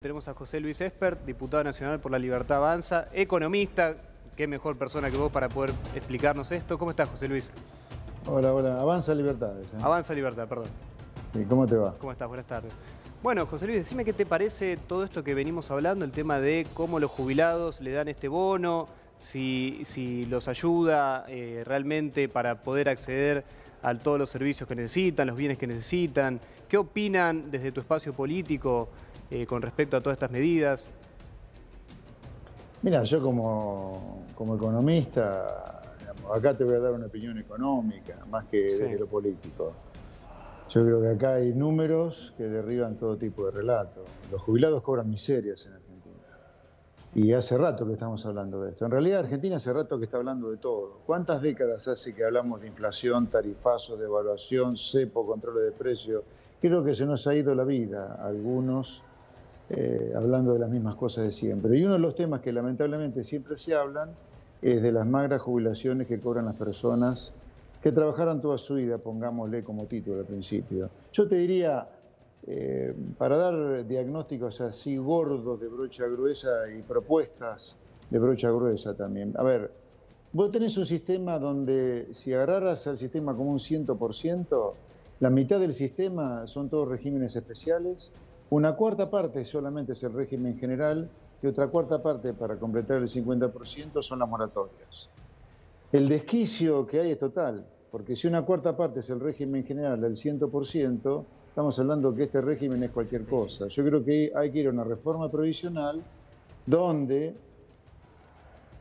Tenemos a José Luis Espert, diputado nacional por la Libertad Avanza, economista. Qué mejor persona que vos para poder explicarnos esto. ¿Cómo estás, José Luis? Hola, hola. Avanza Libertades. ¿eh? Avanza Libertad, perdón. ¿Y cómo te va? ¿Cómo estás? Buenas tardes. Bueno, José Luis, decime qué te parece todo esto que venimos hablando, el tema de cómo los jubilados le dan este bono, si, si los ayuda eh, realmente para poder acceder a todos los servicios que necesitan, los bienes que necesitan. ¿Qué opinan desde tu espacio político? Eh, con respecto a todas estas medidas? Mira, yo como, como economista, acá te voy a dar una opinión económica, más que desde lo político. Yo creo que acá hay números que derriban todo tipo de relatos. Los jubilados cobran miserias en Argentina. Y hace rato que estamos hablando de esto. En realidad Argentina hace rato que está hablando de todo. ¿Cuántas décadas hace que hablamos de inflación, tarifazo, devaluación, cepo, control de precios? Creo que se nos ha ido la vida. Algunos eh, hablando de las mismas cosas de siempre. Y uno de los temas que lamentablemente siempre se hablan es de las magras jubilaciones que cobran las personas que trabajaron toda su vida, pongámosle como título al principio. Yo te diría, eh, para dar diagnósticos así gordos de brocha gruesa y propuestas de brocha gruesa también. A ver, vos tenés un sistema donde si agarraras al sistema como un 100%, la mitad del sistema son todos regímenes especiales, una cuarta parte solamente es el régimen general y otra cuarta parte para completar el 50% son las moratorias. El desquicio que hay es total, porque si una cuarta parte es el régimen general del 100%, estamos hablando que este régimen es cualquier cosa. Yo creo que hay que ir a una reforma provisional donde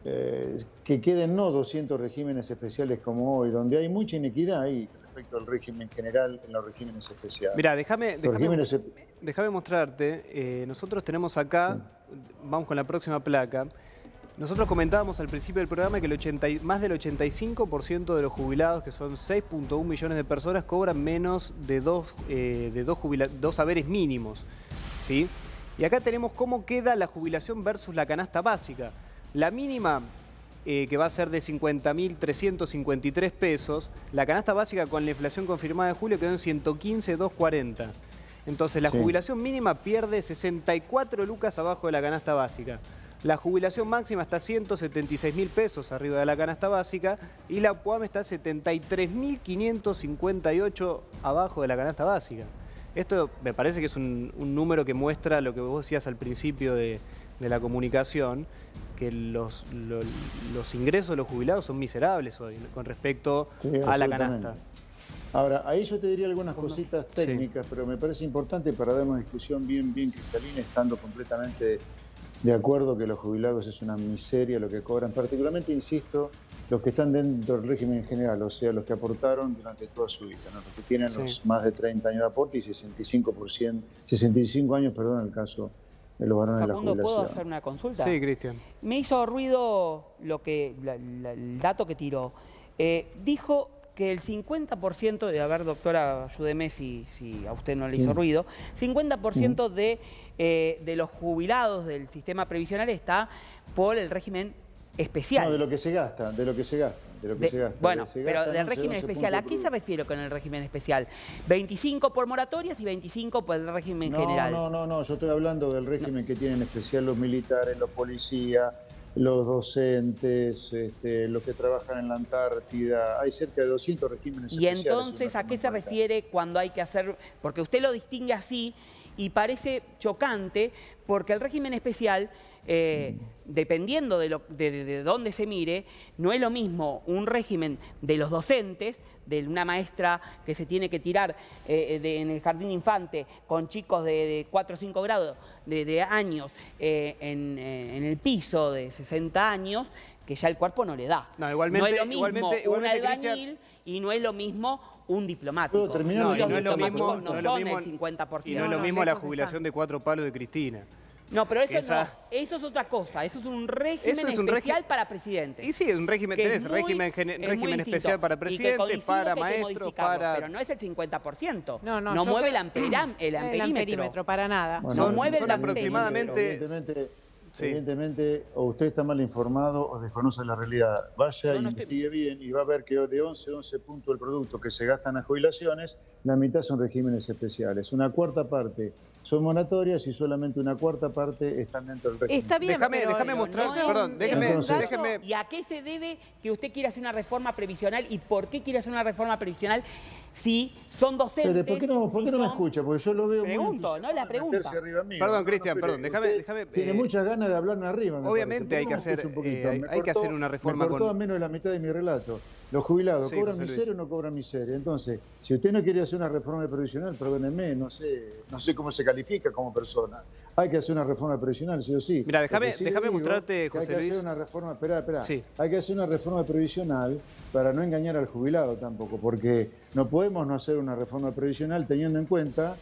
eh, que queden no 200 regímenes especiales como hoy, donde hay mucha inequidad ahí respecto al régimen general en los regímenes especiales. Mira, déjame, déjame, mostrarte. Eh, nosotros tenemos acá, vamos con la próxima placa. Nosotros comentábamos al principio del programa que el 80, más del 85% de los jubilados, que son 6.1 millones de personas, cobran menos de dos, eh, de dos, dos saberes mínimos. ¿sí? Y acá tenemos cómo queda la jubilación versus la canasta básica. La mínima eh, que va a ser de 50.353 pesos. La canasta básica con la inflación confirmada de julio quedó en 115.240. Entonces la jubilación mínima pierde 64 lucas abajo de la canasta básica. La jubilación máxima está a 176 mil pesos arriba de la canasta básica y la PUAM está a 73.558 abajo de la canasta básica. Esto me parece que es un, número que muestra lo que vos decías al principio de, de la comunicación, que los, los, ingresos de los jubilados son miserables hoy con respecto a la canasta. Ahora, ahí yo te diría algunas cositas técnicas, pero me parece importante para dar una discusión bien, bien cristalina, estando completamente de acuerdo que los jubilados es una miseria lo que cobran, particularmente, insisto, los que están dentro del régimen general, o sea, los que aportaron durante toda su vida, los que tienen los más de 30 años de aporte y 65%, 65 años, perdón, en el caso Facundo, ¿puedo hacer una consulta? Sí, Cristian. Me hizo ruido lo que, el dato que tiró. Eh, dijo que el 50%, de, a ver, doctora, ayúdeme si, si a usted no le hizo ruido, 50% de, eh, de los jubilados del sistema previsional está por el régimen especial. No, de lo que se gasta, de lo que se gasta. De lo que se gasta. Bueno, pero del régimen especial, ¿a qué se refiere con el régimen especial? 25 por moratorias y 25 por el régimen general. No, no, no, yo estoy hablando del régimen que tienen especial los militares, los policías, los docentes, este, los que trabajan en la Antártida. Hay cerca de 200 regímenes especiales. Y entonces, ¿a qué se refiere cuando hay que hacer...? Porque usted lo distingue así y parece chocante porque el régimen especial eh, dependiendo de, dónde se mire, no es lo mismo un régimen de los docentes, de una maestra que se tiene que tirar eh, en el jardín infante con chicos de, 4 o 5 grados de, años eh, en, el piso de 60 años, que ya el cuerpo no le da. No, igualmente, es lo mismo un albañil y no es lo mismo un diplomático. No, y no, es lo mismo, no, es lo mismo, el 50%. Y no es lo mismo la jubilación de cuatro palos de Cristina. No, pero eso no, eso es otra cosa, eso es un régimen especial para presidentes. Y sí, un régimen, tenés régimen, régimen especial para presidentes, para maestros, para... Pero no es el 50%, no, no, no mueve el, amperímetro. para nada. no mueve el aproximadamente... Evidentemente, o usted está mal informado o desconoce la realidad. Vaya y investigue bien y va a ver que de 11, 11 puntos del producto que se gastan en las jubilaciones, la mitad son regímenes especiales. Una cuarta parte son moratorias y solamente una cuarta parte están dentro del régimen. Está bien, déjame, déjame mostrar, perdón, déjeme, déjeme, ¿Y a qué se debe que usted quiera hacer una reforma previsional y por qué quiere hacer una reforma previsional si son docentes? Pero ¿por qué no, por qué no me escucha? Porque yo lo veo Pregunto, no la pregunta. Perdón, Cristian, perdón, déjame, déjame Tiene eh, muchas ganas de hablarme arriba. obviamente hay que hacer, eh, hay, que hacer una reforma me cortó a menos de la mitad de mi relato. Los jubilados, ¿cobran miseria o no cobran miseria? Entonces, si usted no quiere hacer una reforma previsional, perdónenme, no sé, no sé cómo se califica como persona. Hay que hacer una reforma previsional, sí o sí. Mira, déjame, déjame mostrarte, José Hay que hacer una reforma, espera, espera. Hay que hacer una reforma previsional para no engañar al jubilado tampoco, porque no podemos no hacer una reforma previsional teniendo en cuenta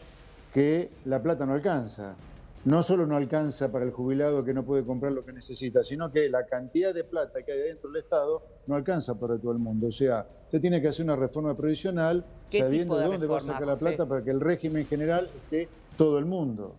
que la plata no alcanza no solo no alcanza para el jubilado que no puede comprar lo que necesita, sino que la cantidad de plata que hay dentro del Estado no alcanza para todo el mundo. O sea, usted tiene que hacer una reforma provisional sabiendo de dónde va a sacar la plata para que el régimen general esté todo el mundo.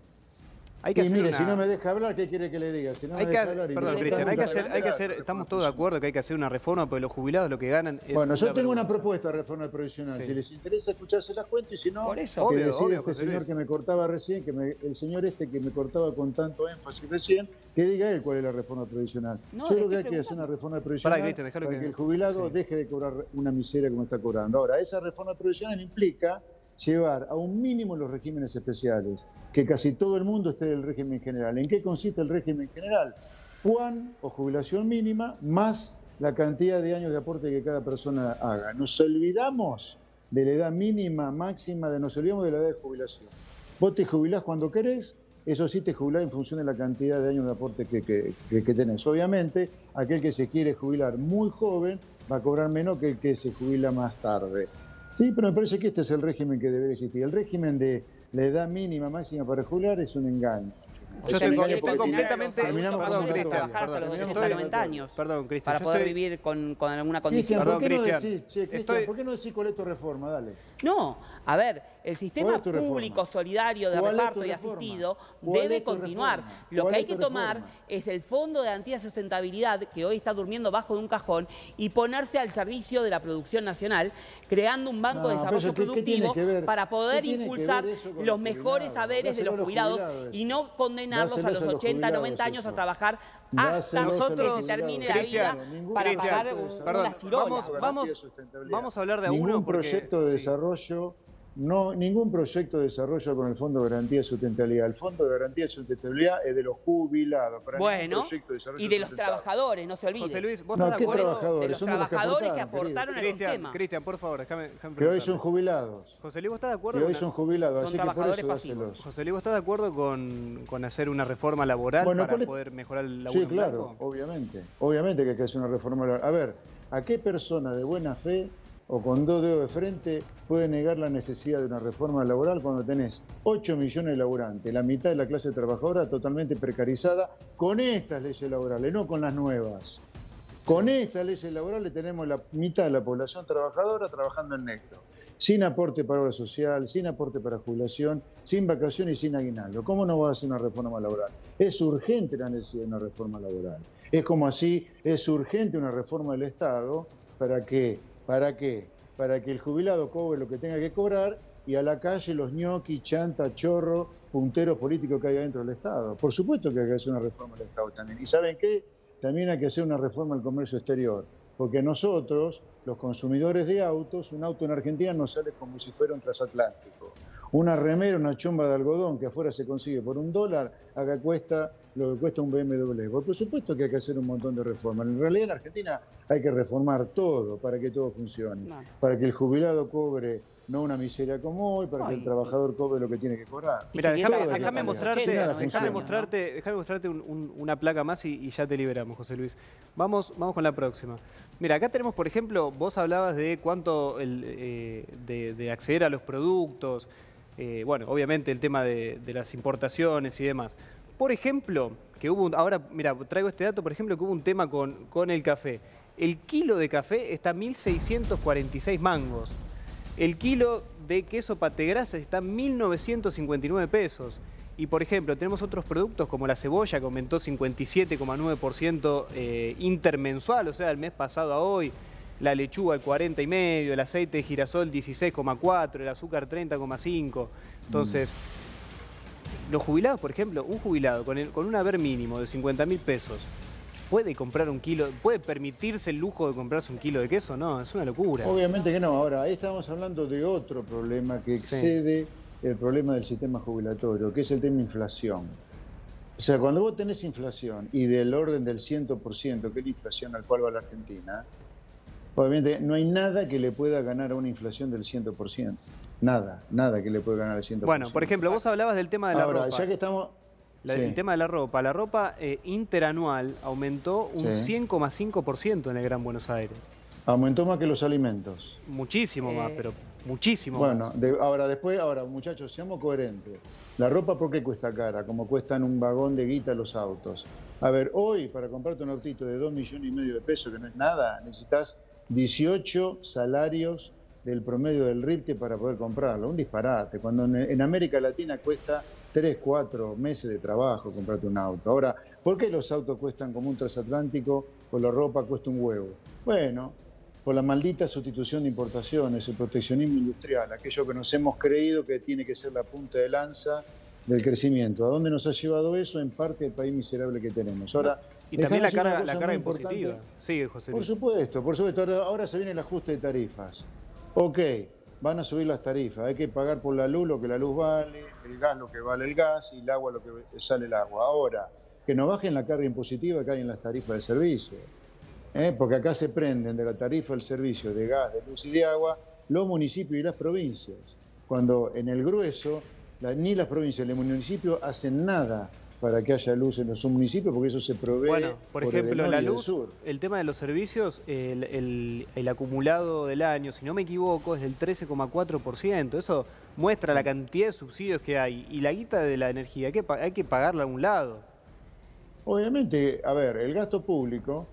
Hay que y mire, si no me deja hablar, ¿qué quiere que le diga? Si no hay me que, hablar perdón, Cristian, hay que hacer, hay que hacer, estamos todos de acuerdo que hay que hacer una reforma, porque los jubilados lo que ganan es Bueno, yo tengo una propuesta de reforma provisional. Si les interesa escucharse las cuento y si no, Por eso, que obvio, decide este señor que me cortaba recién, que el señor este que me cortaba con tanto énfasis recién, que diga él cuál es la reforma provisional. yo creo que hay que hacer una reforma provisional para, que, el jubilado deje de cobrar una miseria como está cobrando. Ahora, esa reforma provisional implica llevar a un mínimo los regímenes especiales, que casi todo el mundo esté del régimen general. ¿En qué consiste el régimen general? Juan o jubilación mínima más la cantidad de años de aporte que cada persona haga. Nos olvidamos de la edad mínima, máxima, de nos olvidamos de la edad de jubilación. Vos te jubilás cuando querés, eso sí te jubilás en función de la cantidad de años de aporte que, que tenés. Obviamente, aquel que se quiere jubilar muy joven va a cobrar menos que el que se jubila más tarde. Sí, pero me parece que este es el régimen que debe existir. El régimen de la edad mínima máxima para jubilar es un engaño. Yo estoy, completamente... Perdón, Cristian. hasta los 80, 90 años. Perdón, Cristian. Para poder vivir con, con, alguna condición. Perdón, ¿por qué no decís, che, Cristian, ¿por qué no decís cuál es tu reforma? Dale. No, a ver, el sistema público solidario de reparto y asistido debe continuar. Lo que hay que tomar es el Fondo de Garantía de Sustentabilidad, que hoy está durmiendo bajo de un cajón, y ponerse al servicio de la producción nacional, creando un banco de desarrollo productivo para poder impulsar los mejores saberes de los jubilados y no condenarlos a los 80, 90 años a trabajar hasta nosotros, que se termine la vida para pagar unas chirolas. Vamos, vamos, a hablar de Ningún proyecto de desarrollo no, ningún proyecto de desarrollo con el Fondo de Garantía de Sustentabilidad. El Fondo de Garantía de Sustentabilidad es de los jubilados. bueno, y de los trabajadores, no se olvide. José Luis, ¿vos no, estás de acuerdo? Trabajadores? De los trabajadores que, aportaron al sistema. Cristian, por favor, déjame, Que hoy son jubilados. José Luis, ¿vos estás de acuerdo? Que hoy son jubilados, son así que por eso pasivos. José Luis, ¿vos estás de acuerdo con, con hacer una reforma laboral para poder mejorar el laburo Sí, claro, obviamente. Obviamente que hay que hacer una reforma laboral. A ver, ¿a qué persona de buena fe o con dos dedos de frente puede negar la necesidad de una reforma laboral cuando tenés 8 millones de laburantes, la mitad de la clase trabajadora totalmente precarizada con estas leyes laborales, no con las nuevas. Con estas leyes laborales tenemos la mitad de la población trabajadora trabajando en negro, sin aporte para obra social, sin aporte para jubilación, sin vacaciones y sin aguinaldo. ¿Cómo no va a hacer una reforma laboral? Es urgente la necesidad de una reforma laboral. Es como así, es urgente una reforma del Estado para que ¿Para qué? Para que el jubilado cobre lo que tenga que cobrar y a la calle los ñoqui, chanta, chorro, punteros políticos que hay dentro del Estado. Por supuesto que hay que hacer una reforma del Estado también. ¿Y saben qué? También hay que hacer una reforma del comercio exterior. Porque nosotros, los consumidores de autos, un auto en Argentina nos sale como si fuera un transatlántico. Una remera, una chomba de algodón que afuera se consigue por un dólar, acá cuesta lo que cuesta un BMW. Por supuesto que hay que hacer un montón de reformas. En realidad en Argentina hay que reformar todo para que todo funcione. Para que el jubilado cobre no una miseria como hoy, para que el trabajador cobre lo que tiene que cobrar. Mira, déjame, mostrarte, déjame mostrarte, déjame mostrarte una placa más y, ya te liberamos, José Luis. Vamos, vamos con la próxima. Mira, acá tenemos, por ejemplo, vos hablabas de cuánto el, eh, de acceder a los productos, eh, bueno, obviamente el tema de, las importaciones y demás. Por ejemplo, que hubo, ahora, mira, traigo este dato, por ejemplo, que hubo un tema con, con el café. El kilo de café está a 1.646 mangos. El kilo de queso pategrasa está a 1.959 pesos. Y por ejemplo, tenemos otros productos como la cebolla que aumentó 57,9% eh, intermensual, o sea, el mes pasado a hoy la lechuga el 40 y medio, el aceite de girasol 16,4, el azúcar 30,5. Entonces, los jubilados, por ejemplo, un jubilado con, con un haber mínimo de 50 mil pesos, ¿puede comprar un kilo, puede permitirse el lujo de comprarse un kilo de queso? No, es una locura. Obviamente que no. Ahora, ahí estamos hablando de otro problema que excede el problema del sistema jubilatorio, que es el tema inflación. O sea, cuando vos tenés inflación y del orden del 100%, que es la inflación al cual va la Argentina, obviamente no hay nada que le pueda ganar a una inflación del 100%. Nada, nada que le pueda ganar al 100%. Bueno, por ejemplo, vos hablabas del tema de la Ahora, ropa. ya que estamos... El tema de la ropa. La ropa eh, interanual aumentó un 100,5% en el Gran Buenos Aires. Aumentó más que los alimentos. Muchísimo más, Eh, pero muchísimo Bueno, más. de- ahora después, ahora muchachos, seamos coherentes. La ropa, ¿por qué cuesta cara? Como cuestan un vagón de guita los autos. A ver, hoy para comprarte un autito de 2 millones y medio de pesos, que no es nada, necesitas 18 salarios del promedio del RIPTE para poder comprarlo. Un disparate. Cuando en, en América Latina cuesta 3, 4 meses de trabajo comprarte un auto. Ahora, ¿por qué los autos cuestan como un transatlántico o la ropa cuesta un huevo? Bueno, por la maldita sustitución de importaciones, el proteccionismo industrial, aquello que nos hemos creído que tiene que ser la punta de lanza del crecimiento. ¿A dónde nos ha llevado eso? En parte el país miserable que tenemos. Ahora, Y también la carga, la carga impositiva. Sigue, José Por Luis. supuesto, por supuesto. Ahora, ahora se viene el ajuste de tarifas. Ok, van a subir las tarifas. Hay que pagar por la luz lo que la luz vale, el gas lo que vale el gas y el agua lo que sale el agua. Ahora, que no bajen la carga impositiva que hay en las tarifas de servicio. ¿eh? Porque acá se prenden de la tarifa del servicio de gas, de luz y de agua los municipios y las provincias. Cuando en el grueso ni las provincias ni los municipios hacen nada para que haya luz en los municipios porque eso se provee Bueno, por ejemplo, la luz, sur. el tema de los servicios, el, el- el acumulado del año, si no me equivoco, es del 13,4%. Eso muestra la cantidad de subsidios que hay. Y la guita de la energía hay que, hay que pagarla a un lado. Obviamente, a ver, el gasto público,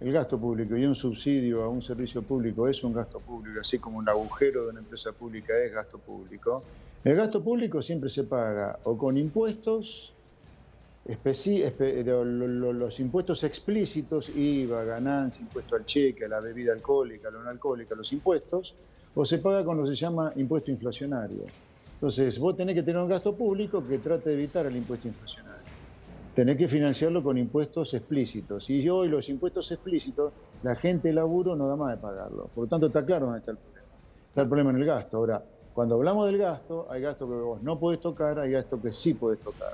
el gasto público y un subsidio a un servicio público es un gasto público, así como un agujero de una empresa pública es gasto público. El gasto público siempre se paga o con impuestos, especi- espe- lo- lo- los impuestos explícitos, IVA, ganancia, impuesto al cheque, a la bebida alcohólica, a la no alcohólica, los impuestos, o se paga con lo que se llama impuesto inflacionario. Entonces, vos tenés que tener un gasto público que trate de evitar el impuesto inflacionario tenés que financiarlo con impuestos explícitos. Y hoy los impuestos explícitos, la gente de laburo no da más de pagarlo. Por lo tanto, está claro dónde está el problema. Está el problema en el gasto. Ahora, cuando hablamos del gasto, hay gasto que vos no podés tocar, hay gasto que sí podés tocar.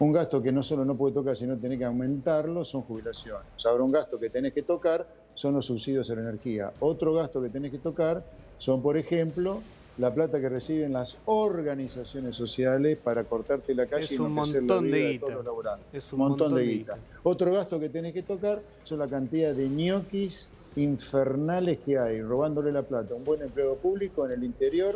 Un gasto que no solo no podés tocar, sino tenés que aumentarlo, son jubilaciones. Ahora, un gasto que tenés que tocar son los subsidios a la energía. Otro gasto que tenés que tocar son, por ejemplo, la plata que reciben las organizaciones sociales para cortarte la calle Es y un enloquecer la montón de todos los. Es un montón, de guita. Otro gasto que tenés que tocar son la cantidad de ñoquis infernales que hay, robándole la plata un buen empleo público en el interior.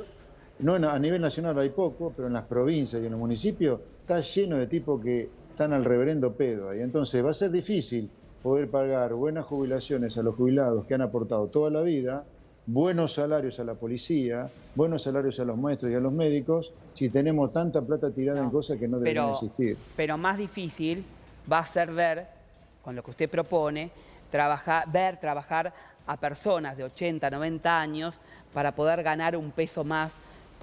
No en- a nivel nacional hay poco, pero en las provincias y en los municipios está lleno de tipos que están al reverendo pedo ahí. Entonces va a ser difícil poder pagar buenas jubilaciones a los jubilados que han aportado toda la vida, buenos salarios a la policía, buenos salarios a los maestros y a los médicos, si tenemos tanta plata tirada en cosas que no deberían pero- existir. Pero más difícil va a ser ver, con lo que usted propone, trabajar, ver trabajar a personas de 80, 90 años para poder ganar un peso más,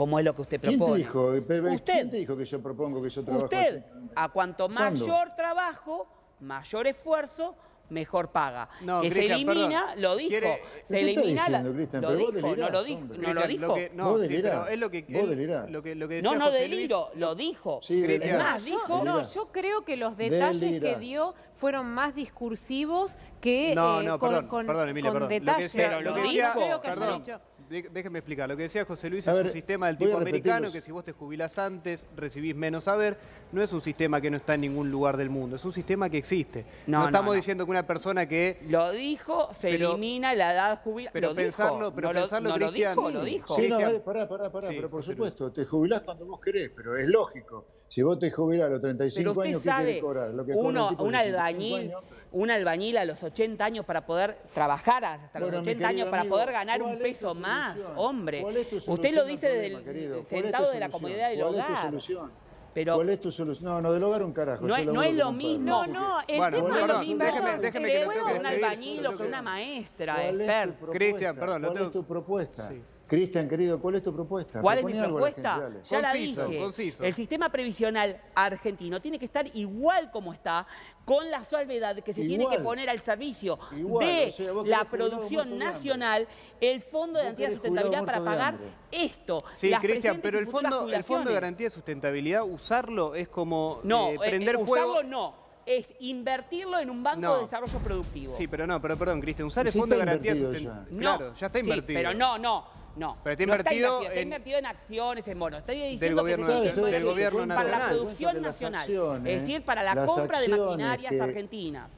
como es lo que usted ¿Quién te propone. dijo? Pepe, Usted. ¿Quién te dijo que yo propongo que yo trabajo? Usted, así? a cuanto ¿Cuándo? mayor trabajo, mayor esfuerzo, mejor paga. No, que se elimina, perdón. lo dijo, Quiere- se lo vos dijo, no delirás, lo dijo, hombre. no lo dijo. que- no, Vos delirás. es lo que, Vos él- delirás. lo que, lo que No, decía no José deliro, Luis- lo dijo. Sí, es delirás. más, yo, dijo, no, Delirás. yo creo que los detalles que Delirás. dio fueron más discursivos que No, eh, no, con, perdón, con- perdón, Emilia, con perdón. Lo que detalles. Pero lo lo que dijo, creo que haya perdón, dicho. Déjeme explicar. Lo que decía José Luis A es ver, un sistema del tipo americano que si vos te jubilás antes, recibís menos saber. No es un sistema que no está en ningún lugar del mundo. Es un sistema que existe. No, estamos no. diciendo que una persona que Lo dijo, se Pero- elimina la edad jubilada. pero lo dijo, pensarlo- pero lo- pensarlo, no lo dijo, lo dijo. Sí, no, pará, pará, pará, Sí, pero por José Luis. supuesto, te jubilás cuando vos querés, pero es lógico. Si vos te jubilás a los 35 Pero usted años, ¿qué sabe, cobrar? Lo que uno, el un de 65 albañil, años. un albañil a los 80 años para poder trabajar hasta Bueno, los mi 80 años para amigo, poder ganar ¿cuál un peso más, hombre. ¿Cuál es tu Usted solución lo al dice es tu sentado de la comodidad del ¿Cuál es tu hogar. solución? Pero ¿Cuál es tu solución? No, no, del hogar un carajo. No es- no es con lo un mismo. No, no, el Bueno, tema ¿cuál es lo mismo. déjeme- déjeme que que lo un que despedir, albañil lo o que tengo una maestra, ¿Cuál es tu expert. propuesta? Cristian, perdón, lo ¿Cuál tengo- es tu propuesta? Cristian, querido, ¿cuál es tu propuesta? ¿Cuál es mi propuesta? Ya la dije. conciso. El sistema previsional argentino tiene que estar igual como está, con la salvedad que se tiene que poner al servicio Igual, de o sea, vos la producción nacional el Fondo de Garantía de Sustentabilidad para pagar esto. Sí, Cristian, pero el fondo, el fondo de garantía de sustentabilidad, usarlo es como No, eh, eh, prender eh, fuego. usarlo no. Es invertirlo en un banco No. de desarrollo productivo. Sí, pero no, pero perdón, Cristian, usar el Sí fondo de garantía sustentabilidad. No, Claro, ya está sí, invertido. pero no, no, no. Pero está No invertido está en- invertido en acciones, en bonos. Estoy diciendo gobierno que nacional- del gobierno invertir para la nacional. producción nacional. acciones, es decir, para la compra de maquinarias que- argentinas.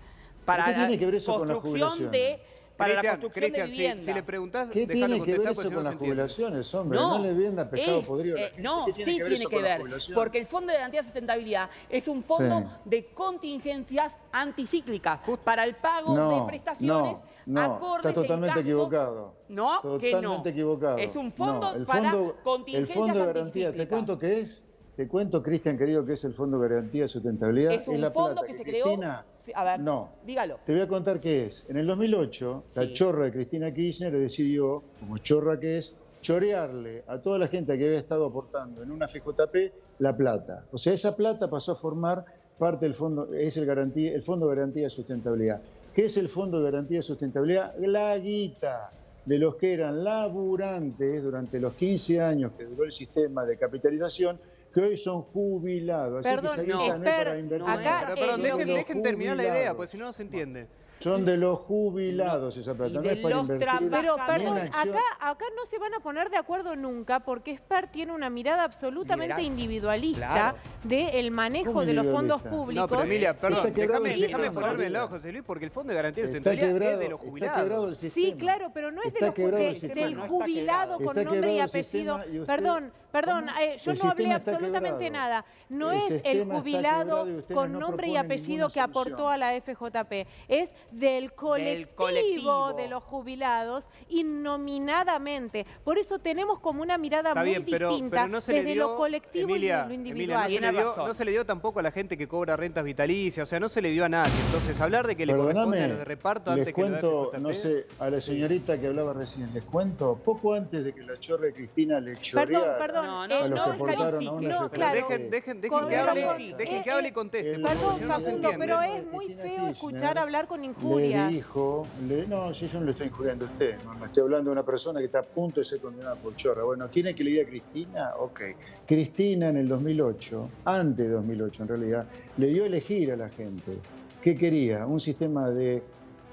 Para qué la tiene que ver eso con las construcción de para Cristian, la construcción Cristian, de si- vivienda. si, le preguntás, ¿Qué tiene que ver eso si no con las jubilaciones, hombre? No, le vendan pescado es- podrido eh, no, ¿Qué sí tiene que ver tiene que porque el Fondo de Garantía de Sustentabilidad es un fondo Sí. de contingencias anticíclicas para el pago No, de prestaciones no, no, acordes está totalmente en caso- equivocado. No, que no. Totalmente equivocado. Es un fondo No, el para fondo, El contingencias fondo de garantía, ¿te cuento qué es? Te cuento, Cristian, querido, que es el Fondo de Garantía de Sustentabilidad. Es un la fondo plata que se Cristina- creó. A ver, No. dígalo. Te voy a contar qué es. En el 2008, Sí. la chorra de Cristina Kirchner decidió, como chorra que es, chorearle a toda la gente que había estado aportando en una FJP la plata. O sea, esa plata pasó a formar parte del fondo, es el, garantía, el Fondo de Garantía de Sustentabilidad. ¿Qué es el Fondo de Garantía de Sustentabilidad? La guita de los que eran laburantes durante los 15 años que duró el sistema de capitalización, que hoy son jubilados. Así que Perdón, esa guita no, es Esper, para invertir. acá, Pero, eh, perdón, lo dejen, que- dejen terminar la idea, porque si no no se entiende. Son de los jubilados esa plata, Y no de es para invertir. Pero perdón, acá, acá no se van a poner de acuerdo nunca porque Spert tiene una mirada absolutamente Liberal. individualista Claro. del manejo ¿Cómo de los fondos públicos. No, pero Emilia, perdón, déjame, el ponerme al lado. José Luis, porque el Fondo de Garantía de Sustentabilidad es de los jubilados. el. Sí, claro, pero no es de los de- el del jubilado con nombre y el apellido. sistema y usted- Perdón, perdón, eh, yo El no hablé absolutamente quebrado. nada. No El es el jubilado con no nombre y apellido que aportó a la FJP. Es del colectivo, colectivo. de los jubilados innominadamente. Por eso tenemos como una mirada Está muy bien, pero, distinta pero no se le desde dio, lo colectivo Emilia, y de lo Emilia, individual. no, se le dio, razón. no se le dio tampoco a la gente que cobra rentas vitalicias, o sea, no se le dio a nadie. Entonces, hablar de que le corresponde a Perdóname, los de reparto les antes que cuento, no sé, a la señorita que hablaba recién, les cuento, poco antes de que la chorra de Cristina le choreara Perdón, perdón. No, eh, no, no No, FJP. claro. Dejen, dejen, dejen Con- que hable, con- dejen que hable y conteste. Perdón, no, no Facundo, pero es muy Cristina feo Kirchner escuchar hablar con injurias. Le dijo, le- no, si yo no le estoy injuriando a usted, no, no estoy hablando de una persona que está a punto de ser condenada por chorra. Bueno, ¿quiere que le diga a Cristina? Ok. Cristina en el 2008, antes de 2008 en realidad, le dio a elegir a la gente. ¿Qué quería? ¿Un sistema de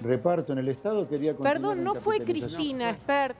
reparto en el Estado? Quería Perdón, no fue. Cristina, Expert.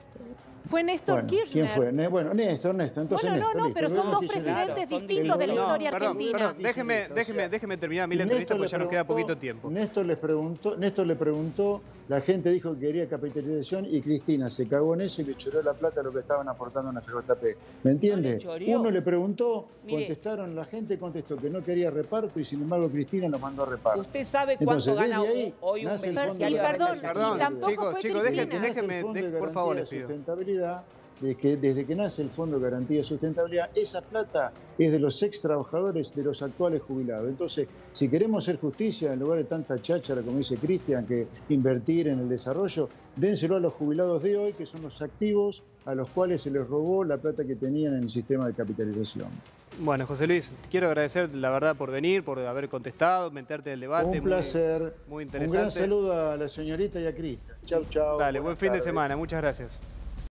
Fue Néstor Bueno, Kirchner. ¿Quién fue? Ne- bueno, Néstor, Néstor. Entonces Bueno, no, Néstor, no, listo, pero son dos presidentes Claro, distintos de la historia perdón, argentina. perdón, déjeme, déjeme, déjeme terminar mi entrevista porque ya nos queda poquito tiempo. Néstor les preguntó, Néstor le preguntó, la gente dijo que quería capitalización y Cristina se cagó en eso y le choró la plata a lo que estaban aportando en la FJP. ¿Me entiende? No. Uno le preguntó, Mire. contestaron, la gente contestó que no quería reparto y sin embargo Cristina nos mandó a reparto. ¿Usted sabe cuánto Entonces, gana ahí hoy un Y perdón? Perdón, y tampoco chicos, fue chicos, Cristina. déjenme, por favor, les pido. Sustentabilidad, desde que, desde que nace el Fondo de Garantía de Sustentabilidad, esa plata es de los ex trabajadores de los actuales jubilados. Entonces, si queremos hacer justicia, en lugar de tanta cháchara, como dice Cristian, que invertir en el desarrollo, dénselo a los jubilados de hoy, que son los activos a los cuales se les robó la plata que tenían en el sistema de capitalización. Bueno, José Luis, quiero agradecer la verdad por venir, por haber contestado, meterte en el debate. Un muy- placer. muy Un gran interesante. saludo a la señorita y a Cristian. Chau, chau. Dale, buen fin de semana, muchas gracias.